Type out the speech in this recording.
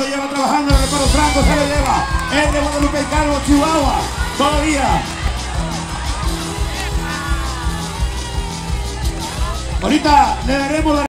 lo lleva trabajando el reparo Franco, se le lleva El de Guadalupe Calvo, Chihuahua. Todavía. Ahorita le daremos la